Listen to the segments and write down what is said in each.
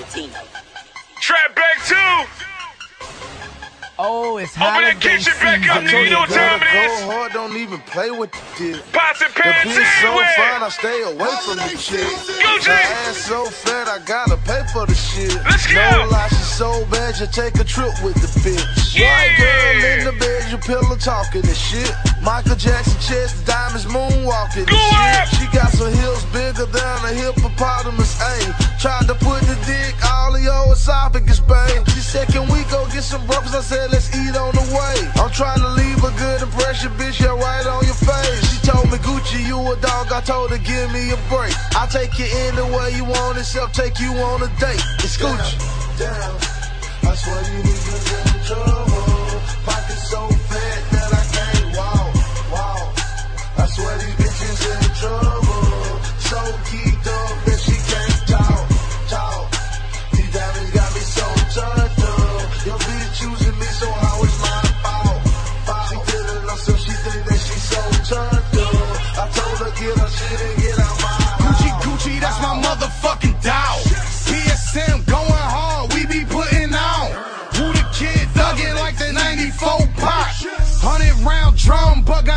Tarantino. Trap back two. Oh, it's hot. Open that kitchen back up, nigga. You know what time it is. Go hard, don't even play with the. Pots and The pans bitch so fine. I stay away from the chick. Gucci. Her ass so fat, I gotta pay for the shit. Let's go. No lie, she so bad, you take a trip with the bitch. Yeah. White girl in the bed, you pillow talking and shit. Michael Jackson chest, diamonds moonwalking shit. She got some heels bigger than a hippopotamus. Ayy, tried to put the dick all in your esophagus, babe. She said, Can we go get some breakfast? I said, Let's eat on the way. I'm trying to leave a good impression, bitch. Yeah, right on your face. She told me, Gucci, you a dog. I told her, Give me a break. I take you anywhere you want, except take you on a date. It's Gucci.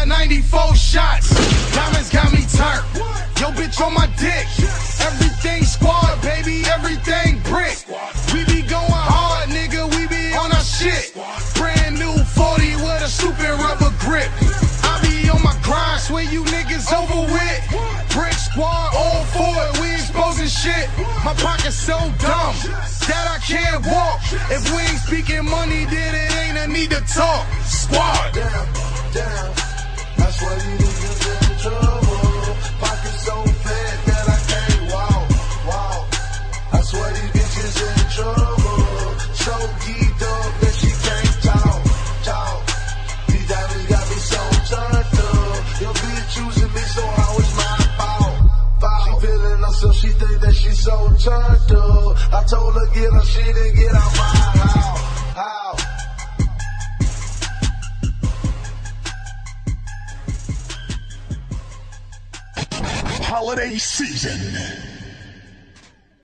Got 94 shots. Diamonds got me turned. Yo, bitch on my dick. Everything squad, baby, everything brick. We be going hard, nigga, we be on our shit. Brand new 40 with a stupid rubber grip. I be on my grind, swear you niggas over with. Brick squad, all for it, we exposing shit. My pocket's so dumb that I can't walk. If we ain't speaking money, then it ain't a need to talk. Squad. So up. I told her get her shit and get out my house. Holiday season.